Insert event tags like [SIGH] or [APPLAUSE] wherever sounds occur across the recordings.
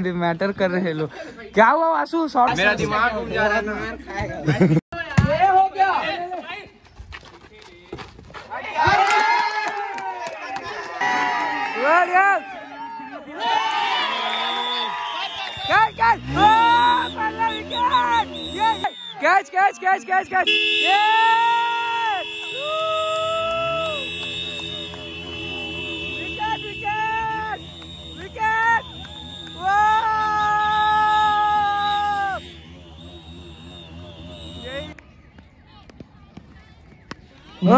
Matter कर रहे हैं लोग। क्या हुआ वासु शॉर्ट मेरा दिमाग उठ जा रहा है था catch catch catch catch catch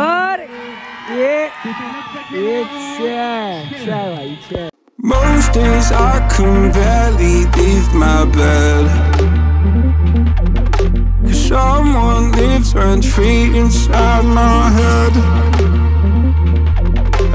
और ये ये छह छह भाई छह Most days I can barely leave my bed. Cause someone lives rent free inside my head.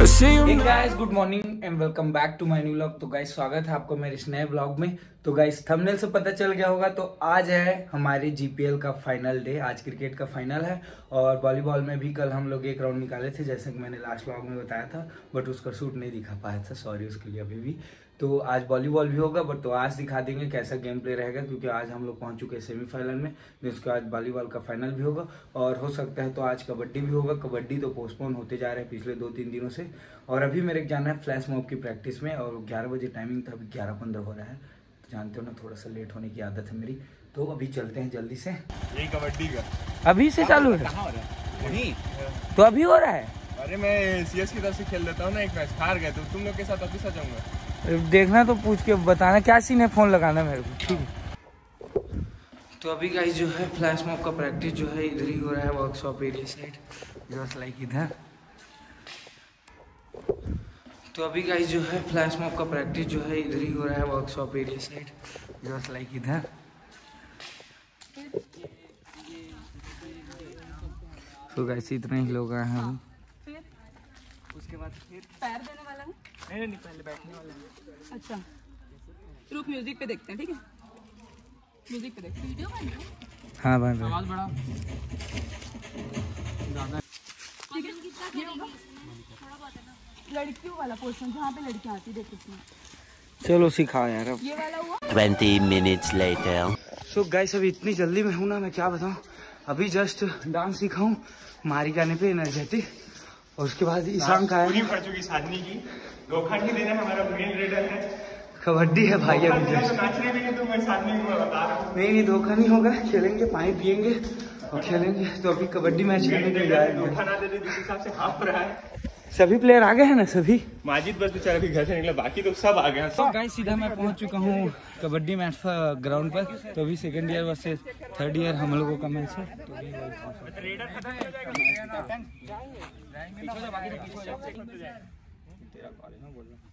I see you Hey guys, good morning And welcome back to my new vlog तो guys स्वागत है आपको मेरे इस नए blog में। तो guys thumbnail से पता चल गया होगा तो आज है हमारे जीपीएल का फाइनल डे आज क्रिकेट का फाइनल है। और वॉलीबॉल में भी कल हम लोग एक राउंड निकाले थे, जैसे कि मैंने लास्ट ब्लॉग में बताया था बट उसका शूट नहीं दिखा पाया था सॉरी उसके लिए अभी भी। तो आज वॉलीबॉल भी होगा बट तो आज दिखा देंगे कैसा गेम प्ले रहेगा क्योंकि आज हम लोग पहुँच चुके हैं सेमीफाइनल में जिसके आज वॉलीबॉल का फाइनल भी होगा और हो सकता है तो आज कबड्डी भी होगा। कबड्डी तो पोस्टपोन होते जा रहे हैं पिछले दो तीन दिनों से और अभी मेरे जाना है फ्लैश मॉब की प्रैक्टिस में और ग्यारह बजे टाइमिंग था अभी ग्यारह पंद्रह हो रहा है तो जानते हो ना थोड़ा सा लेट होने की आदत है मेरी तो अभी चलते हैं जल्दी से। यही कबड्डी का। अभी से चालू है? तो अभी हो रहा है? अरे मैं सीएस की तरफ़ से खेल लेता हूँ ना एक मैच हार गए तो तुम लोग के साथ वापिस आ जाऊँगा। देखना तो पूछ के बताना क्या सीन है फ़ोन लगाना मेरे को? ठीक है। तो अभी गाइस जो है फ्लैश मॉब का प्रैक्टिस जो है इधर ही हो रहा है workshop area side just like इधर। तो अभी गाइस जो है फ्लैश मॉब का प्रैक्टिस जो है इधर ही हो रहा है workshop area side just like इधर। तो गाइस इतने ही लोग आए हैं। अभी पैर देने वाला है नहीं नहीं पहले बैठने वाला है। अच्छा। रुक म्यूज़िक पे देखते हैं ठीक है? म्यूज़िक पे देखते हैं। वीडियो बन हाँ? बन रहा है। ठीक है। ये होगा। लड़कियों वाला पोर्शन जहाँ पे लड़कियाँ आती देखो इसमें चलो सिखाओ यार अब। ये वाला हुआ। 20 minutes later. सो गाइस अभी इतनी जल्दी में हूँ ना मैं क्या बताऊँ? अभी जस्ट डांस सीखा हूँ मारी गाने पे एनर्जेटिक और उसके बाद ईशान का पूरी है पड़ चुकी साधनी की। धोखा नहीं देना हमारा ग्रीन रेडर है। कबड्डी है भाई अभी तो मैं साधनी को बता रहा हूँ। नहीं नहीं धोखा नहीं होगा। खेलेंगे पानी पियेंगे और खेलेंगे। तो अभी कबड्डी मैच खेलने के लिए जा सभी प्लेयर आ गए हैं ना सभी? माजिद बस बेचारा भी घर से निकला बाकी तो सब आ गए हैं। तो गाइस सीधा मैं पहुँच चुका हूँ कबड्डी मैच ग्राउंड पर। तो अभी second year versus third year हम लोगों का मैच है। तो अभी बोल रहा अरे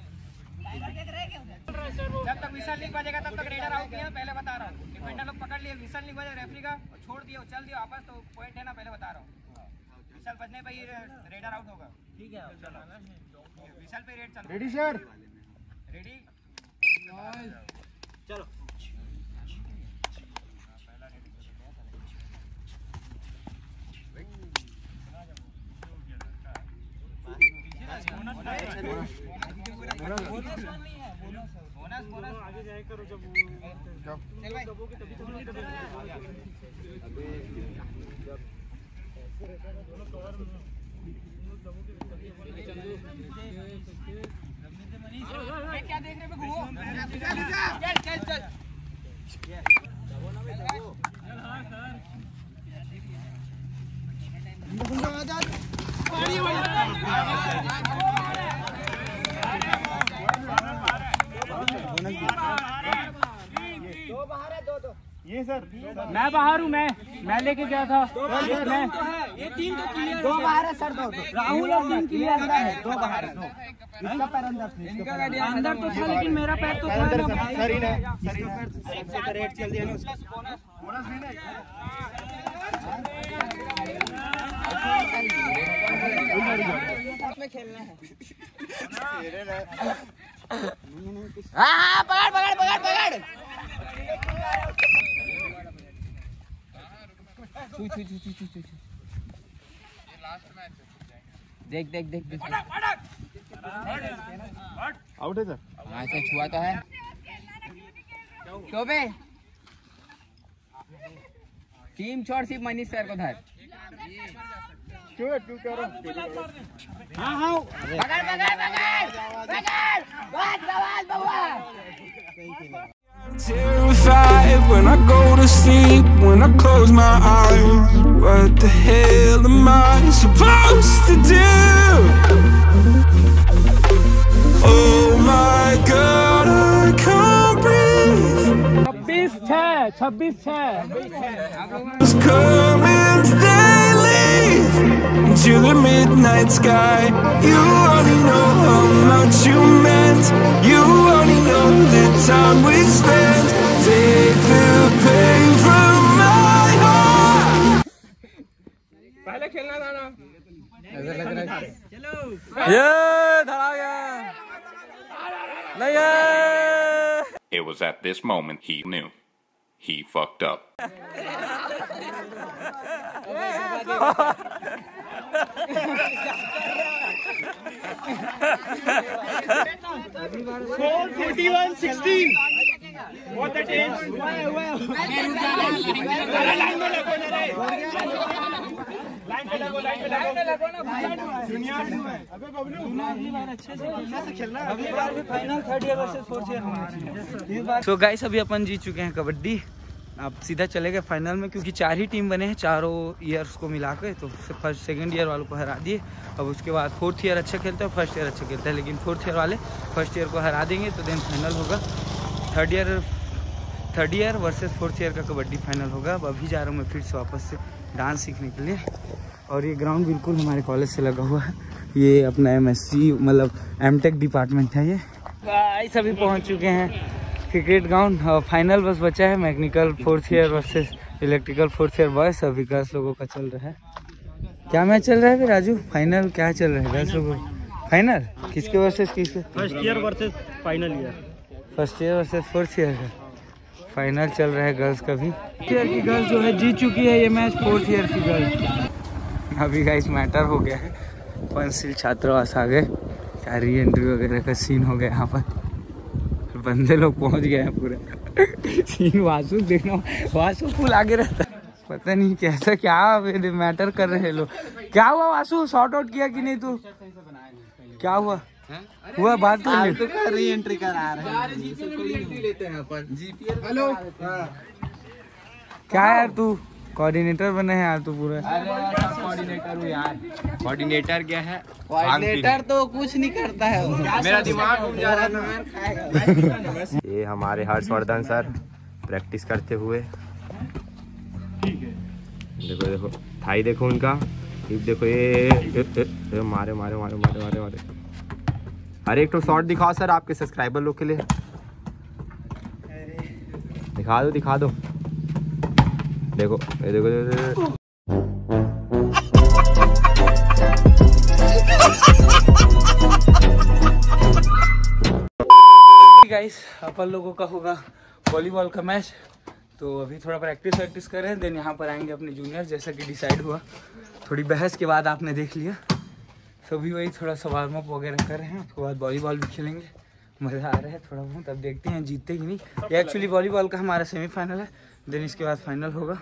जब तक विसल नहीं बजेगा तब तक रेडर आउट है पहले बता रहा हूँ। डिफेंडर लोग पकड़ लिए विसल नहीं बजे रेफरी का और छोड़ दिया चल दिया वापस तो पॉइंट है ना पहले बता रहा हूँ। विसल बजने पे ये रेडर आउट होगा। ठीक है चलो विसल पे रेड चल ready sir ready bonus bonus आगे जाए करो जब चल भाई क्या देख रहे घूमो चल चल चल। ये सर मैं बाहर हूँ मैं मैं लेके गया था। मैं ये तीन तो क्लियर दो बाहर है सर दो राहुल और तीन क्लियर अंदर है। दो बाहर है इसका पैर अंदर था। अंदर तो था लेकिन मेरा पैर तो था ना। भाई सर ही ना सर ही रेट चल दिया ना उसका। [LAUGHS] देख देख देख देख। आउट है सर। हाँ से छुआ तो है। क्यों बे टीम छोड़ सिर्फ़ मनीष सर को धर Terrified when I go to sleep, when I close my eyes. What the hell am I supposed to do? Oh my god, I can't breathe. 26 6 26 6 into the midnight sky. You only know how much you meant. You only know the time we spent. Take the pain from my heart. It was at this moment he knew he fucked up. [LAUGHS] So guys अभी अपन जीत चुके हैं कबड्डी। अब सीधा चले गए final में, क्योंकि चार ही टीम बने हैं, चारों ईयर्स को मिला के तो फ़र्स्ट सेकंड ईयर वालों को हरा दिए। अब उसके बाद फोर्थ ईयर अच्छा खेलते हैं फ़र्स्ट ईयर अच्छा खेलते हैं, लेकिन फोर्थ ईयर वाले फ़र्स्ट ईयर को हरा देंगे तो देन फाइनल होगा। Third year third year versus fourth year का कबड्डी फाइनल होगा। अब अभी जा रहा हूँ मैं फिर से वापस से डांस सीखने के लिए। और ये ग्राउंड बिल्कुल हमारे कॉलेज से लगा हुआ है। ये अपना एमएससी मतलब एम डिपार्टमेंट है ये। सभी पहुँच चुके हैं। क्रिकेट ग्राउंड फाइनल बस बचा है mechanical fourth year versus electrical fourth year boys अभी गर्ल्स लोगों का चल रहा है। क्या मैच चल रहा है राजू? फाइनल क्या चल रहा है? गर्ल्स लोगों फाइनल किसके वर्सेस किसके? First year versus final year first year versus fourth year का। फाइनल चल रहा है गर्ल्स का भी। ईयर की गर्ल्स जो है जीत चुकी है ये मैच फोर्थ ईयर की गर्ल्स अभी गाइस मैटर हो गया है। पंसिल छात्रावास आ गए क्या री एंट्री वगैरह का सीन हो गया यहाँ पर। बंदे लोग पहुँच गए हैं पूरे। सीन वासु देखना वासु फुल आगे रहता है। पता नहीं कैसा क्या मैटर कर रहे हैं लोग। क्या हुआ वासु? शॉर्ट आउट किया कि नहीं तू? क्या हुआ? हुआ बात कर ली री एंट्री करा रहे हैं। हेलो क्या यार तू? कोऑर्डिनेटर बने हैं यार तू पूरा। कोऑर्डिनेटर यार। कोऑर्डिनेटर क्या है? कोऑर्डिनेटर तो कुछ नहीं करता है। [LAUGHS] मेरा दिमाग घूम जा रहा है। [LAUGHS] ये हमारे हर्षवर्धन सर प्रैक्टिस करते हुए। देखो देखो थाई देखो उनका। हिप देखो ये ए, ए, ए, मारे मारे मारे मारे मारे मारे। अरे एक तो शॉट दिखाओ सर आपके सब्सक्राइबर लोग के लिए। दिखा दो दिखा दो। देखो ये देखो, देखो, देखो। गाइस अपन लोगों का होगा वॉलीबॉल का मैच तो अभी थोड़ा प्रैक्टिस वैक्टिस कर रहे हैं देन यहाँ पर आएँगे अपने जूनियर जैसा कि डिसाइड हुआ। थोड़ी बहस के बाद आपने देख लिया। सभी वही थोड़ा सा वार्म अप वगैरह कर रहे हैं उसके बाद वॉलीबॉल भी खेलेंगे। मज़ा आ रहा है थोड़ा बहुत अब देखते हैं जीतते कि नहीं। ये एक्चुअली वॉलीबॉल का हमारा सेमीफाइनल है। देन इसके बाद फाइनल होगा।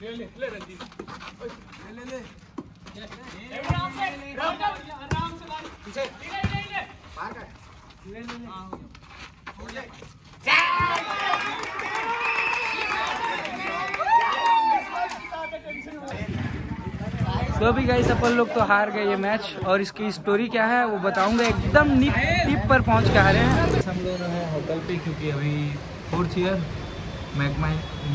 तो भी गई अपन लोग तो हार गए ये मैच और इसकी स्टोरी क्या है, वो बताऊँगा। एकदम टिप पर पहुँच के हारे हैं। हम लोग हैं होटल पे, क्योंकि अभी फोर्थ ईयर मैक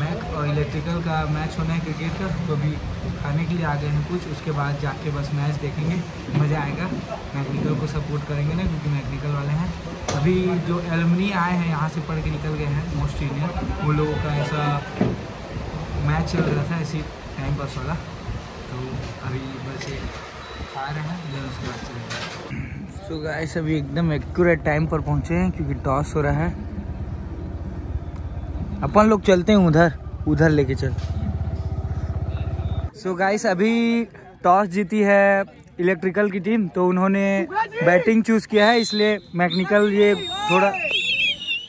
मैक और इलेक्ट्रिकल का मैच होना है क्रिकेट का तो अभी खाने के लिए आ गए हैं कुछ, उसके बाद जाके बस मैच देखेंगे। मज़ा आएगा। मैकेनिकल को सपोर्ट करेंगे ना, क्योंकि मैकेनिकल वाले हैं। अभी जो एलमनी आए हैं, यहाँ से पढ़ के निकल गए हैं मोस्ट सीनियर वो लोगों का ऐसा मैच चल रहा था, ऐसी टाइम पास वाला। तो अभी बस ये खा रहे हैं देन उसके बाद चलेंगे सो गाइस अभी एकदम एक्यूरेट टाइम पर पहुँचे हैं, क्योंकि टॉस हो रहा है। अपन लोग चलते हैं उधर उधर लेके चल। सो so गाइस अभी टॉस जीती है इलेक्ट्रिकल की टीम तो उन्होंने बैटिंग चूज़ किया है, इसलिए मैकेनिकल ये थोड़ा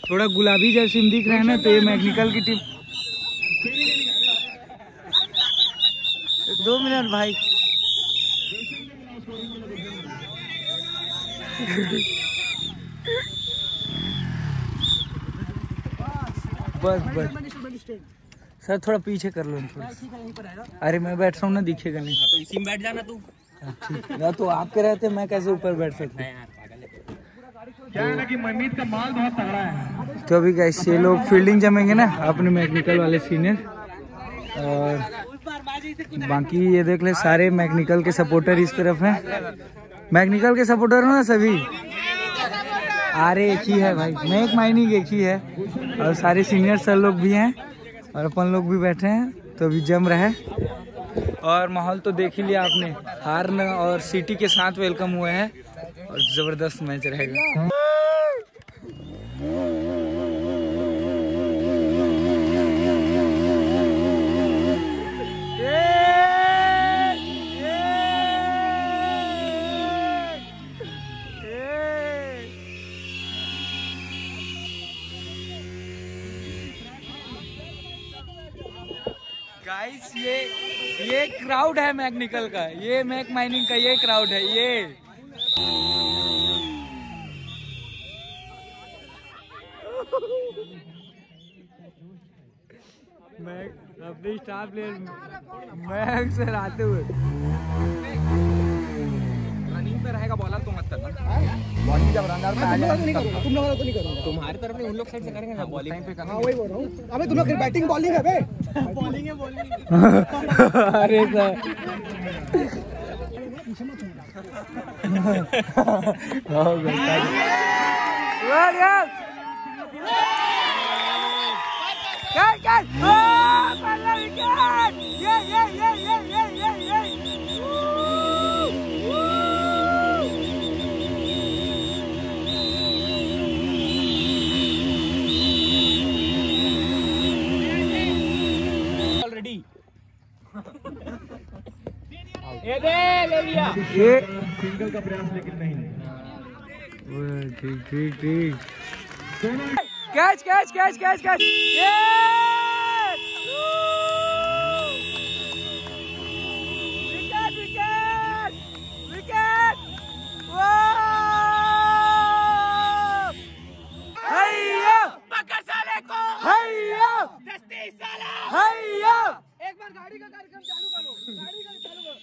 थोड़ा गुलाबी जर्सी दिख रहे हैं ना तो ये मैकेनिकल की टीम। दो मिनट भाई। बस बस। सर थोड़ा पीछे कर लो अरे मैं बैठ रहा हूँ ना दिखेगा नहीं। तो इसी में बैठ जाना तू। है तो आपके रहते मैं कैसे ऊपर बैठ सकता हूँ। तो अभी कैसे ये लोग फील्डिंग जमेंगे ना अपने मैकेनिकल वाले सीनियर और बाकी ये देख ले सारे मैकेनिकल के सपोर्टर इस तरफ़ हैं। मैकेनिकल के सपोर्टर हो ना सभी? अरे एक ही है भाई। मैं एक माइनिंग एक ही है। और सारे सीनियर सर लोग भी हैं और अपन लोग भी बैठे हैं तो अभी जम रहे है। और माहौल तो देख ही लिया आपने। हार्न और सिटी के साथ वेलकम हुए हैं और ज़बरदस्त मैच रहेगा। क्राउड है मैकनिकल का। ये मैक माइनिंग का ये क्राउड है, ये। मैं अपने मैक से आते हुए रनिंग पे रहेगा बॉलर तो मत करना बॉलिंग जब रनर पे आ जाएगा तुम लोगों को नहीं करूँगा तुम्हारी तरफ़ नहीं उन लोग साइड से करेंगे ना बॉलिंग पे हाँ वही बोल रहा हूँ अबे तुम लोग बैटिंग बॉलिंग है बे बॉलिंग है बॉलिंग अरे सर हो गया Get, get! Oh, pala wicket! Yeah, yeah, yeah, yeah, yeah, yeah, yeah! ये सिंगल का प्रयास लेकिन नहीं ठीक ठीक ठीक। Catch catch catch catch catch.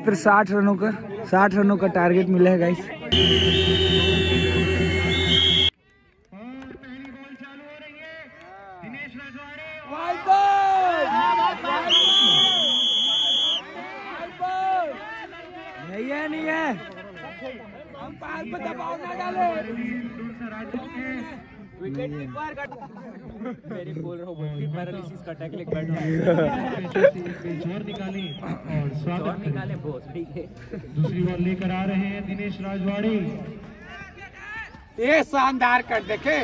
मात्र साठ रनों का साठ रनों का टारगेट मिला है गाइस नहीं है। हम पास में दबाव ना डाले विकेट कीपर का मेरी बोल रहा हूँ विकेट पैरालिसिस का अटैक लेके बैठ। ज़ोर निकाली और और स्वागत निकाले बहुत ठीक है। दूसरी बॉल लेकर आ रहे हैं दिनेश राजवाड़ी। ये शानदार कर देखे।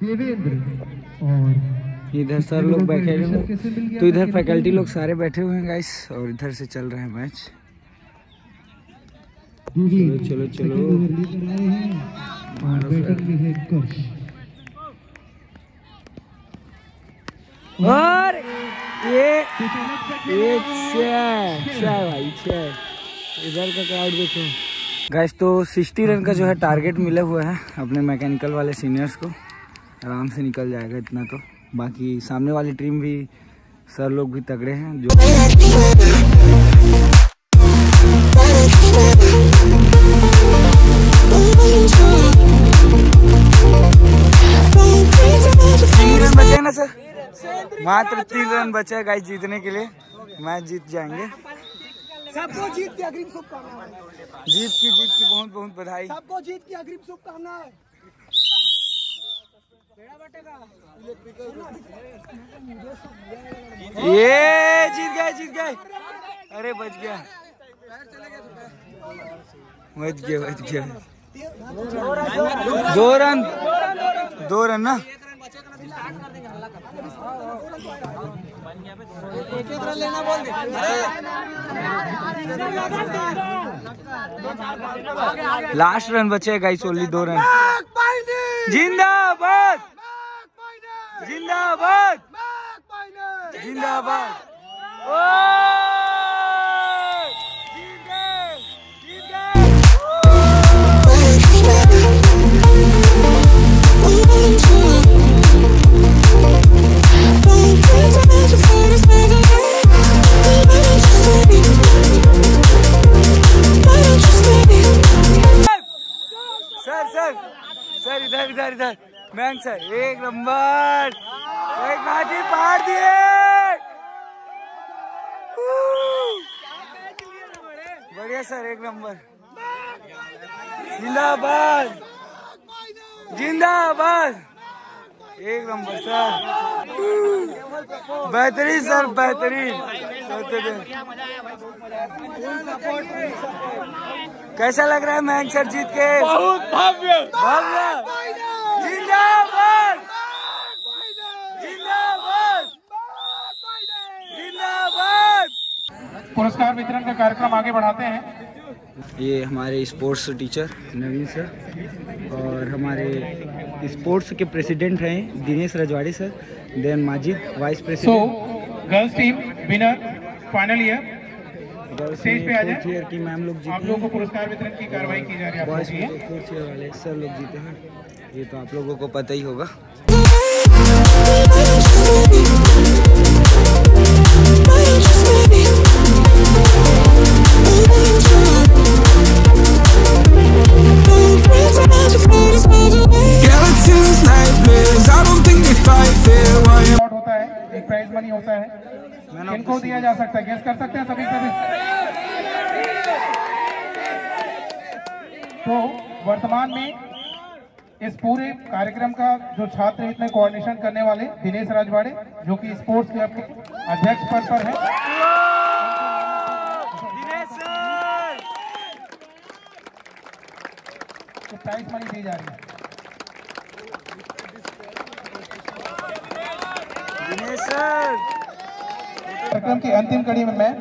देवेंद्र और इधर सर लोग बैठे हुए तो इधर फैकल्टी लोग सारे बैठे हुए हैं गाइस और इधर से चल रहा है मैच चलो चलो चलो। हैं। और ये ये भाई इधर का क्राउड देखो। गाइस तो 60 रन का जो है टारगेट मिला हुआ है अपने मैकेनिकल वाले सीनियर्स को। आराम से निकल जाएगा इतना तो। बाकी सामने वाली टीम भी सर लोग भी तगड़े हैं जो ना सर मात्र तीन रन बचे गाइस जीतने के लिए। मैच जीत जाएँगे। सबको जीत की अग्रिम शुभकामनाएँ। जीत की जीत की बहुत बहुत बधाई। सबको जीत की अग्रिम शुभकामनाएँ। ये जीत गए जीत गए। अरे, बच गया। बच गया बच गया। दो रन। दो रन ना? लास्ट रन बचे गाइस ओनली दो रन। जिंदाबाद। जिंदाबाद जिंदाबाद। सर एक नंबर। एक हाथी फाड़ दिए। बढ़िया सर एक नंबर। जिंदाबाद। जिंदाबाद। एक नंबर सर। बेहतरीन सर बेहतरीन। कैसा लग रहा है मयंक सर जीत के? बहुत भव्य। भव्य। जिंदाबाद। जिंदाबाद। जिंदाबाद। पुरस्कार वितरण का कार्यक्रम आगे बढ़ाते हैं। ये हमारे स्पोर्ट्स टीचर नवीन सर और हमारे स्पोर्ट्स के प्रेसिडेंट हैं Dinesh Rajwadi sir then Majid vice so president. Girls team winner final year stage पे आ जाए। ईयर की मैम लोग जीते आप लोगों को पुरस्कार वितरण की कार्रवाई की जा रही है बॉयज़ फोर्थ ईयर वाले सर लोग जीते हैं। ये तो आप लोगों को पता ही होगा। Skeletons, nightmares, I don't think they fight fair. Why am Award होता है एक प्राइज मनी होता है। किनको दिया जा सकता है? गेस कर सकते हैं सभी सभी। तो वर्तमान में इस पूरे कार्यक्रम का जो छात्र हित में कोऑर्डिनेशन करने वाले दिनेश राजवाड़े जो कि स्पोर्ट्स क्लब के अध्यक्ष पद पर है। तो प्राइज मनी दी जा रही है। कार्यक्रम की अंतिम कड़ी में मैं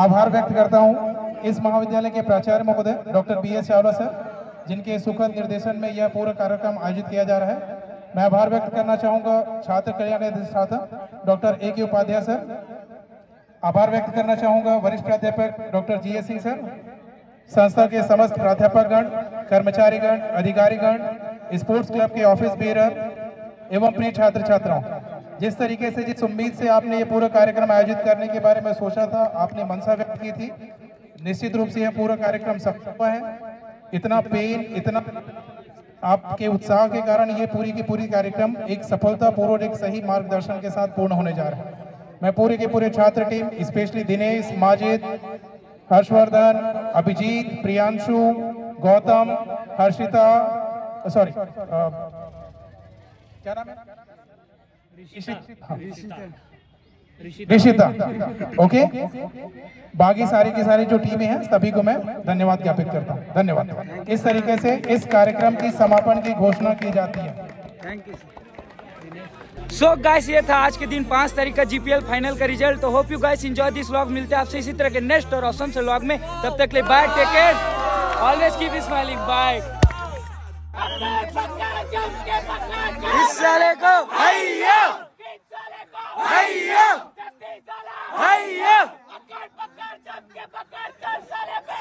आभार व्यक्त करता हूँ इस महाविद्यालय के प्राचार्य महोदय doctor B S Chawla sir. जिनके सुखद निर्देशन में यह पूरा कार्यक्रम आयोजित किया जा रहा है। मैं आभार व्यक्त करना चाहूँगा छात्र कल्याण अधिष्ठाता डॉक्टर ए के उपाध्याय सर। आभार व्यक्त करना चाहूँगा वरिष्ठ प्राध्यापक doctor G S Singh sir. संस्था के समस्त प्राध्यापकगण, कर्मचारीगण, अधिकारीगण, स्पोर्ट्स क्लब के ऑफ़िस बेरर एवं प्रिय छात्र छात्राओं जिस तरीके से जिस उम्मीद से आपने ये पूरा कार्यक्रम आयोजित करने के बारे में सोचा था, आपने मनसा व्यक्त की थी। निश्चित रूप से यह पूरा कार्यक्रम सफल हुआ है। इतना पेन इतना आपके उत्साह के कारण ये पूरी की पूरी कार्यक्रम एक सफलता पूर्वक एक सही मार्गदर्शन के साथ पूर्ण होने जा रहा है। मैं पूरे के पूरे छात्र team specially Dinesh Majid Harshvardhan Abhijeet Priyanshu Gautam Harshita sorry क्या नाम है? ऋषिता ओके? बाकी सारी की सारी जो टीमें हैं सभी को मैं धन्यवाद ज्ञापित करता हूँ। धन्यवाद। इस तरीके से इस कार्यक्रम की समापन की घोषणा की जाती है। थैंक यू सो गाइस ये था आज के दिन पाँच तारीख का जीपीएल फाइनल का रिज़ल्ट तो hope you guys enjoy this vlog मिलते हैं आपसे इसी तरह के नेक्स्ट और ऑसम से व्लॉग में। तब तक ले bye take care always keep smiling bye इस साले को भैया। Hayya! पकड़ पकड़ सबके पकड़ कर सारे पे